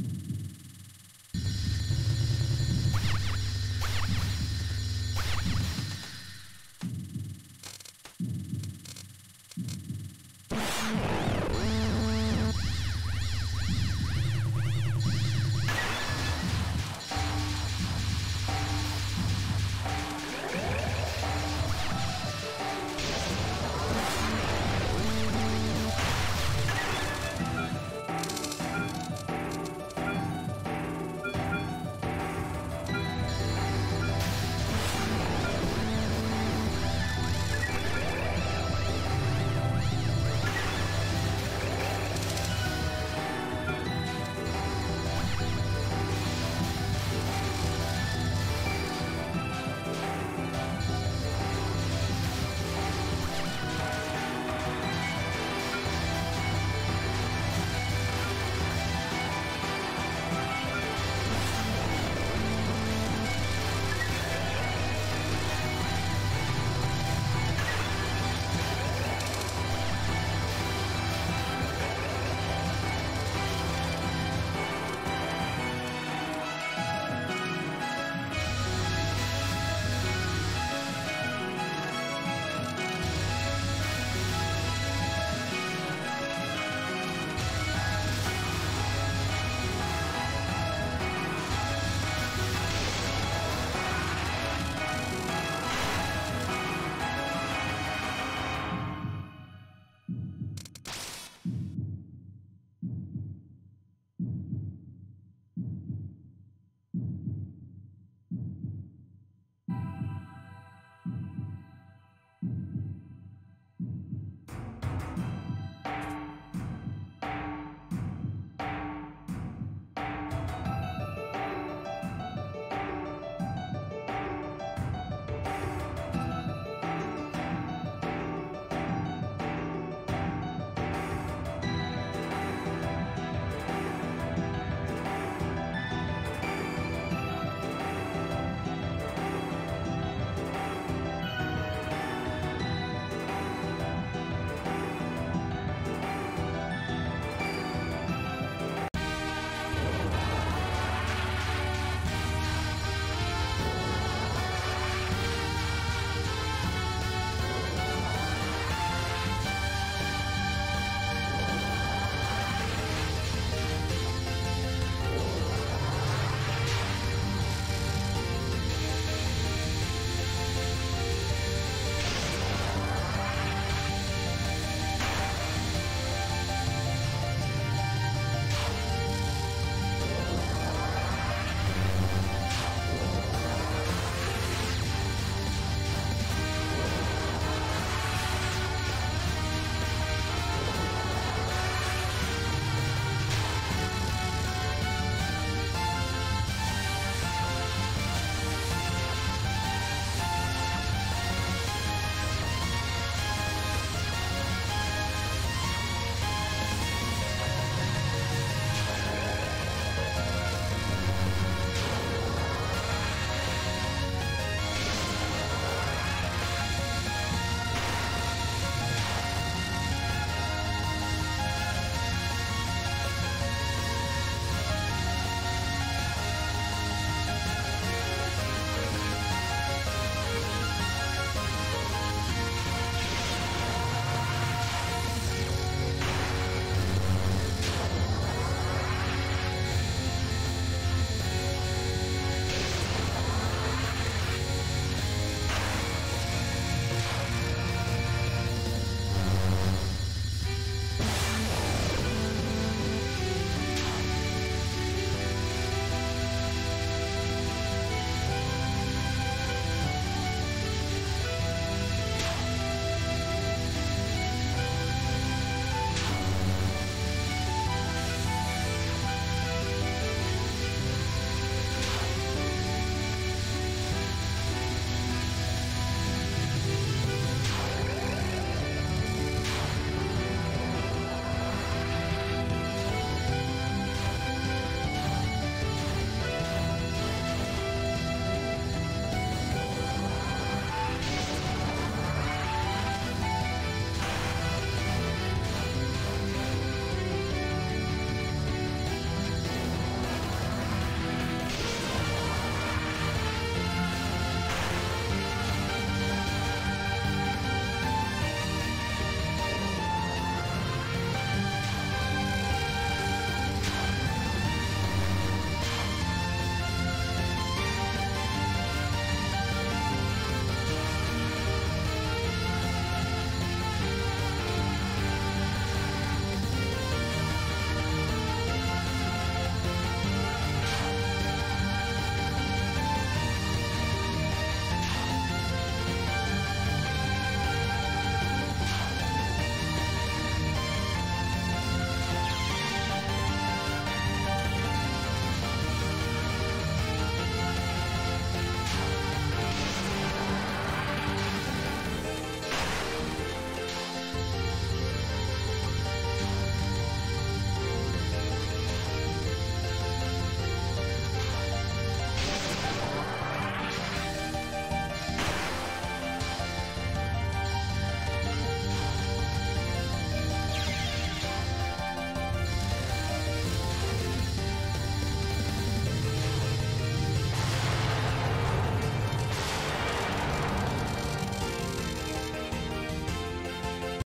Mm-hmm.